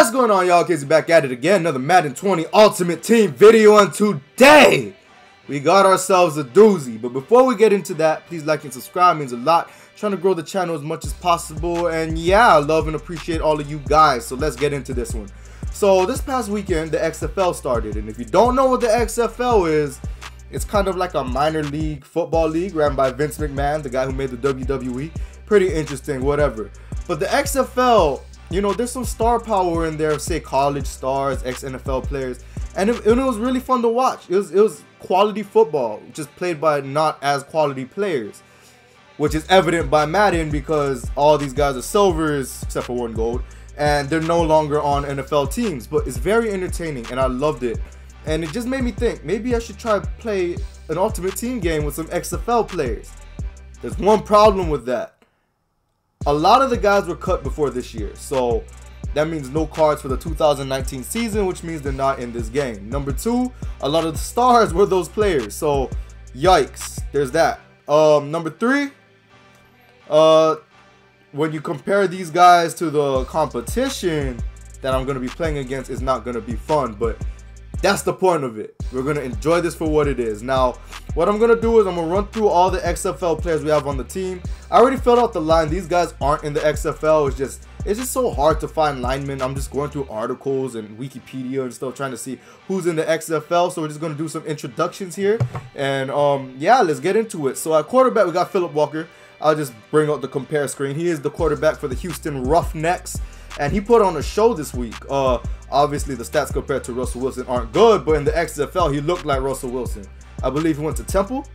What's going on, y'all? Casey back at it again. Another Madden 20 Ultimate Team video. And today, we got ourselves a doozy. But before we get into that, please like and subscribe. Means a lot. Trying to grow the channel as much as possible. And yeah, I love and appreciate all of you guys. So let's get into this one. So this past weekend, the XFL started. And if you don't know what the XFL is, it's kind of like a minor league football league ran by Vince McMahon, the guy who made the WWE. Pretty interesting, whatever. But the XFL you know, there's some star power in there, say college stars, ex NFL players, and it, and it, was really fun to watch. It was it was quality football, just played by not as quality players, which is evident by Madden because all these guys are silvers except for one gold, and they're no longer on NFL teams. But it's very entertaining, and I loved it, and it just made me think maybe I should try play an Ultimate Team game with some XFL players. There's one problem with that a lot of the guys were cut before this year. So that means no cards for the 2019 season, which means they're not in this game. Number two, a lot of the stars were those players. So yikes, there's that. Um, number three, uh, when you compare these guys to the competition that I'm going to be playing against, it's not going to be fun. But that's the point of it. We're going to enjoy this for what it is. Now, what I'm going to do is I'm going to run through all the XFL players we have on the team. I already filled out the line. These guys aren't in the XFL. It's just it's just so hard to find linemen. I'm just going through articles and Wikipedia and stuff trying to see who's in the XFL. So we're just going to do some introductions here. And um, yeah, let's get into it. So at quarterback, we got Philip Walker. I'll just bring up the compare screen. He is the quarterback for the Houston Roughnecks and he put on a show this week. Uh, obviously the stats compared to Russell Wilson aren't good, but in the XFL he looked like Russell Wilson. I believe he went to Temple,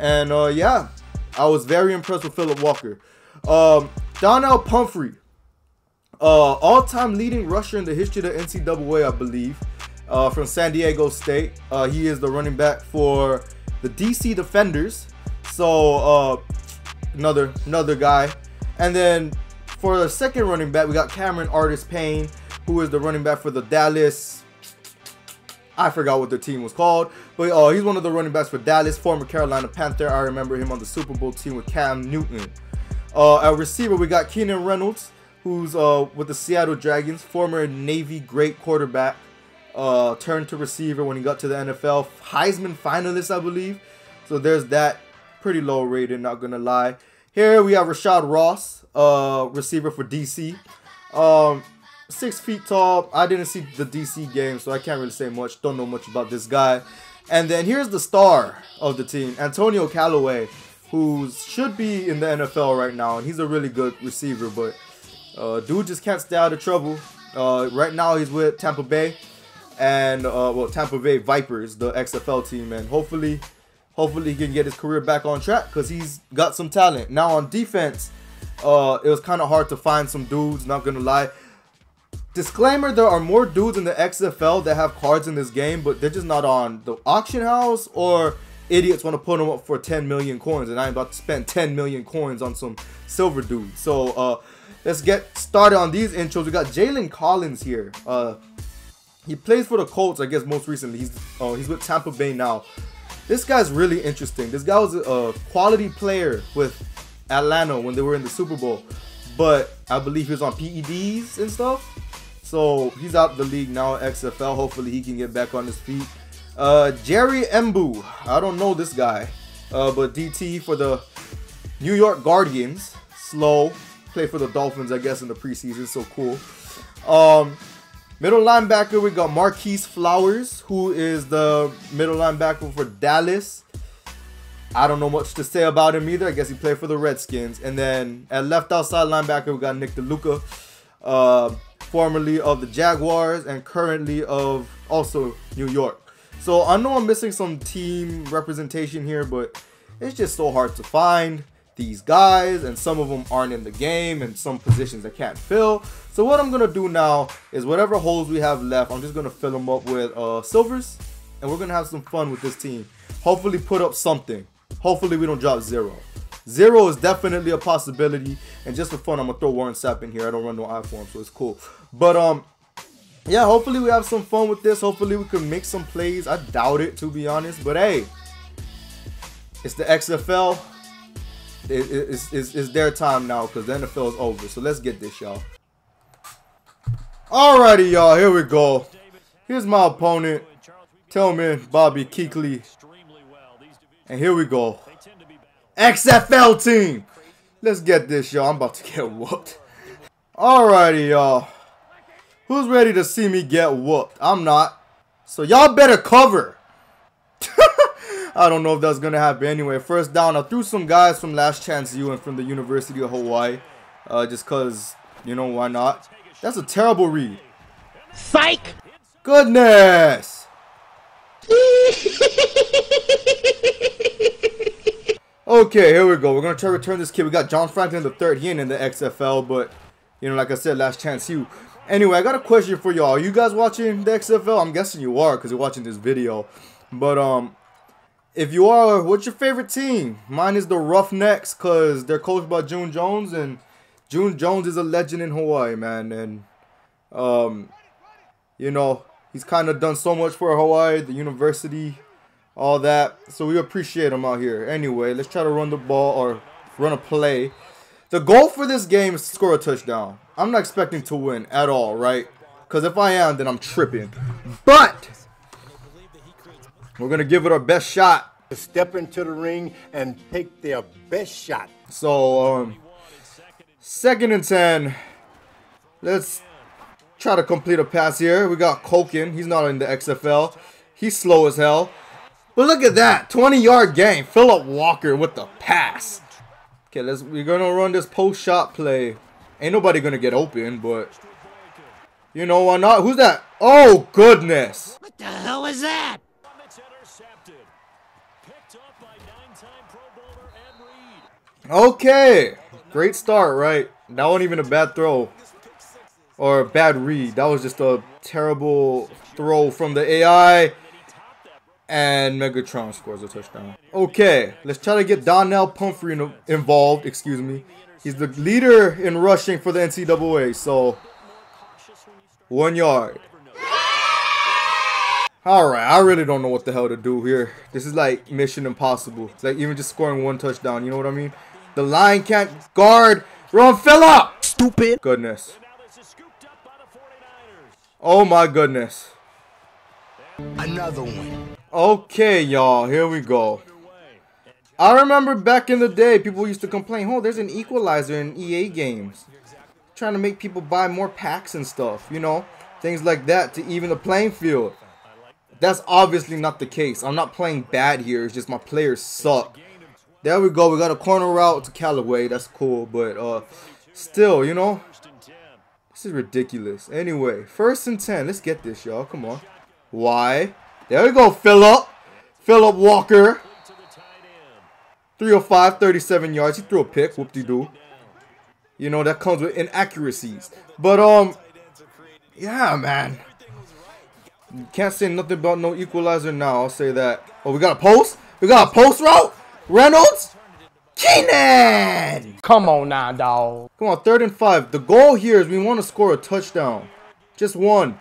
and uh, yeah, I was very impressed with Philip Walker. Um, Donnel Pumphrey, uh, all-time leading rusher in the history of the NCAA, I believe, uh, from San Diego State. Uh, he is the running back for the DC Defenders. So uh, another another guy, and then for the second running back, we got Cameron Artis-Payne, who is the running back for the Dallas. I forgot what the team was called, but uh, he's one of the running backs for Dallas, former Carolina Panther. I remember him on the Super Bowl team with Cam Newton. Uh, at receiver, we got Keenan Reynolds, who's uh, with the Seattle Dragons, former Navy great quarterback. Uh, turned to receiver when he got to the NFL. Heisman finalist, I believe. So there's that. Pretty low rated, not gonna lie. Here we have Rashad Ross, uh, receiver for DC. Um, six feet tall. I didn't see the DC game, so I can't really say much. Don't know much about this guy. And then here's the star of the team, Antonio Callaway, who should be in the NFL right now, and he's a really good receiver, but uh, dude just can't stay out of trouble. Uh, right now he's with Tampa Bay, and uh, well, Tampa Bay Vipers, the XFL team, and hopefully, hopefully he can get his career back on track because he's got some talent. Now on defense, uh, it was kind of hard to find some dudes, not gonna lie. Disclaimer, there are more dudes in the XFL that have cards in this game, but they're just not on the auction house or idiots want to put them up for 10 million coins and I'm about to spend 10 million coins on some silver dudes. So uh, let's get started on these intros. We got Jalen Collins here. Uh, he plays for the Colts, I guess most recently. He's uh, he's with Tampa Bay now. This guy's really interesting. This guy was a quality player with Atlanta when they were in the Super Bowl. But I believe he was on PEDs and stuff. So he's out the league now, XFL. Hopefully he can get back on his feet. Uh, Jerry Embu. I don't know this guy. Uh, but DT for the New York Guardians. Slow. Play for the Dolphins, I guess, in the preseason. So cool. Um, middle linebacker, we got Marquis Flowers, who is the middle linebacker for Dallas. I don't know much to say about him either. I guess he played for the Redskins. And then at left outside linebacker, we got Nick DeLuca, uh, formerly of the Jaguars and currently of also New York. So I know I'm missing some team representation here, but it's just so hard to find these guys and some of them aren't in the game and some positions I can't fill. So what I'm going to do now is whatever holes we have left, I'm just going to fill them up with uh, silvers and we're going to have some fun with this team. Hopefully put up something. Hopefully we don't drop zero. Zero is definitely a possibility. And just for fun, I'm gonna throw Warren Sapp in here. I don't run no iPhone, so it's cool. But um, yeah, hopefully we have some fun with this. Hopefully we can make some plays. I doubt it, to be honest. But hey, it's the XFL. It, it's, it's, it's their time now because the NFL is over. So let's get this, y'all. Alrighty, y'all. Here we go. Here's my opponent, Tillman Bobby Keekley. And here we go. XFL team. Let's get this, y'all. I'm about to get whooped. Alrighty, y'all. Who's ready to see me get whooped? I'm not. So y'all better cover. I don't know if that's going to happen anyway. First down, I threw some guys from Last Chance U and from the University of Hawaii. Uh, just because, you know, why not? That's a terrible read. Psych! Goodness! okay, here we go. We're going to try to return this kid. We got John Franklin the third. He ain't in the XFL, but, you know, like I said, Last Chance U. Anyway, I got a question for y'all. Are you guys watching the XFL? I'm guessing you are because you're watching this video. But, um, if you are, what's your favorite team? Mine is the Roughnecks because they're coached by June Jones, and June Jones is a legend in Hawaii, man. And, um, you know, he's kind of done so much for Hawaii, the university, all that. So we appreciate him out here. Anyway, let's try to run the ball or run a play. The goal for this game is to score a touchdown. I'm not expecting to win at all, right? Because if I am, then I'm tripping. But we're going to give it our best shot. Step into the ring and take their best shot. So, um, second and 10. Let's try to complete a pass here. We got Koken. He's not in the XFL. He's slow as hell. But look at that. 20 yard gain. Philip Walker with the pass. Okay, let's we're gonna run this post shot play. Ain't nobody gonna get open, but you know why not? Who's that? Oh goodness! What the hell was that? Okay, great start, right? That wasn't even a bad throw or a bad read. That was just a terrible throw from the AI. And Megatron scores a touchdown. Okay, let's try to get Donnel Pumphrey involved. Excuse me. He's the leader in rushing for the NCAA. So, one yard. Alright, I really don't know what the hell to do here. This is like mission impossible. It's like even just scoring one touchdown. You know what I mean? The line can't guard. Run, Philip! Stupid. Goodness. Oh my goodness. Another one. Okay, y'all, here we go. I remember back in the day, people used to complain, oh, there's an equalizer in EA games. Trying to make people buy more packs and stuff, you know? Things like that to even the playing field. That's obviously not the case. I'm not playing bad here. It's just my players suck. There we go. We got a corner route to Callaway. That's cool. But uh, still, you know, this is ridiculous. Anyway, first and 10. Let's get this, y'all. Come on. Why? There we go, Philip. Philip Walker. 305, 37 yards. He threw a pick. Whoop-de-doo. You know, that comes with inaccuracies. But, um, yeah, man. Can't say nothing about no equalizer now. I'll say that. Oh, we got a post? We got a post route? Reynolds? Keenan! Come on now, dog. Come on, third and five. The goal here is we want to score a touchdown. Just one.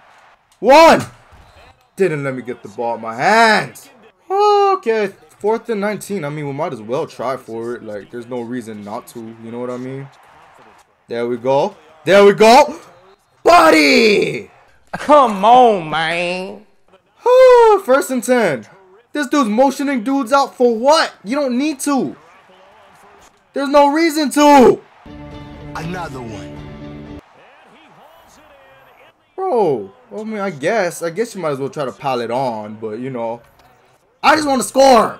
One! Didn't let me get the ball in my hands. Okay, fourth and 19. I mean, we might as well try for it. Like, there's no reason not to. You know what I mean? There we go. There we go. Buddy! Come on, man. First and 10. This dude's motioning dudes out for what? You don't need to. There's no reason to. Another one. Bro, I mean, I guess. I guess you might as well try to pile it on, but, you know. I just want to score.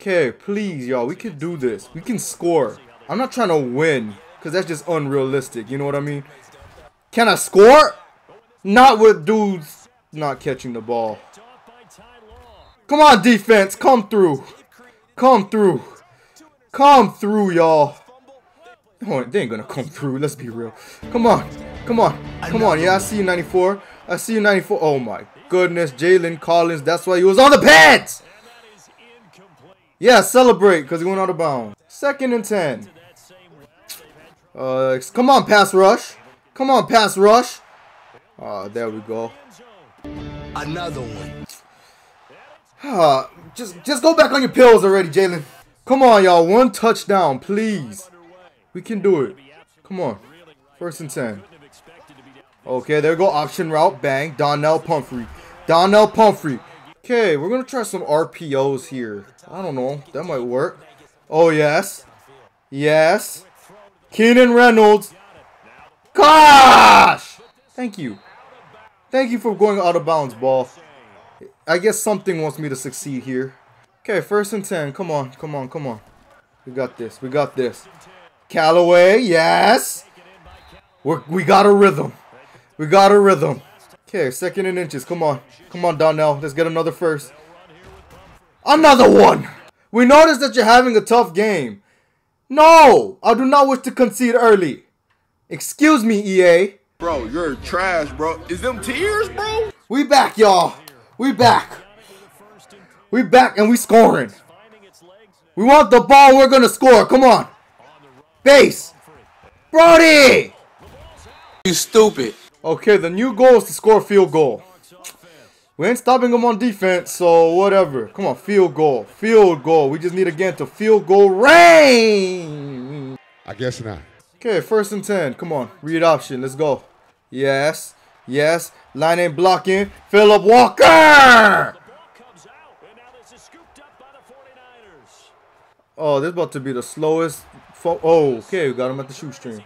Okay, please, y'all. We can do this. We can score. I'm not trying to win, because that's just unrealistic. You know what I mean? Can I score? Not with dudes not catching the ball. Come on, defense. Come through. Come through. Come through, y'all. Oh, they ain't gonna come through. Let's be real. Come on. Come on. Come on. Yeah, I see you, 94. I see you, 94. Oh, my goodness. Jalen Collins. That's why he was on the pads. Yeah, celebrate because he went out of bounds. Second and 10. Uh, come on, pass rush. Come on, pass rush. Oh, there we go. Another one. Uh, just, just go back on your pills already, Jalen. Come on, y'all. One touchdown, please. We can do it. Come on. First and ten. Okay, there go option route. Bang. Donnel Pumphrey. Donnel Pumphrey. Okay, we're going to try some RPOs here. I don't know. That might work. Oh, yes. Yes. Keenan Reynolds. Gosh! Thank you. Thank you for going out of bounds, ball. I guess something wants me to succeed here. Okay, first and 10. Come on, come on, come on. We got this. We got this. Callaway, yes. We're, we got a rhythm. We got a rhythm. Okay, second and inches. Come on. Come on, Donnel. Let's get another first. Another one. We noticed that you're having a tough game. No, I do not wish to concede early. Excuse me, EA. Bro, you're trash, bro. Is them tears, bro? We back, y'all. We back. We back and we scoring. We want the ball. We're going to score. Come on. Base. Brody. You stupid. Okay, the new goal is to score a field goal. We ain't stopping them on defense, so whatever. Come on, field goal. Field goal. We just need again to field goal range. I guess not. Okay, first and 10. Come on. Read option. Let's go. Yes. Yes. Line ain't blocking. Philip Walker. Oh, this is about to be the slowest. oh, okay. We got him at the shoestring.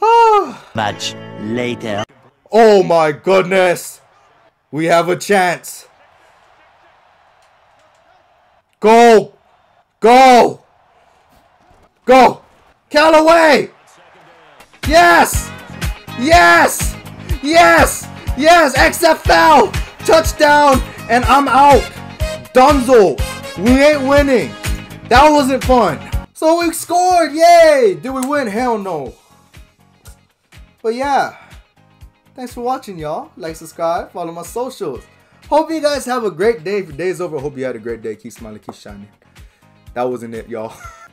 Much later. Oh my goodness. We have a chance. Go. Go. Go. Callaway. Yes. Yes. Yes. Yes. XFL. Touchdown. And I'm out. Dunzo. We ain't winning. That wasn't fun. So we scored. Yay. Did we win? Hell no. But yeah. Thanks for watching, y'all. Like, subscribe, follow my socials. Hope you guys have a great day. If your day's over, hope you had a great day. Keep smiling, keep shining. That wasn't it, y'all.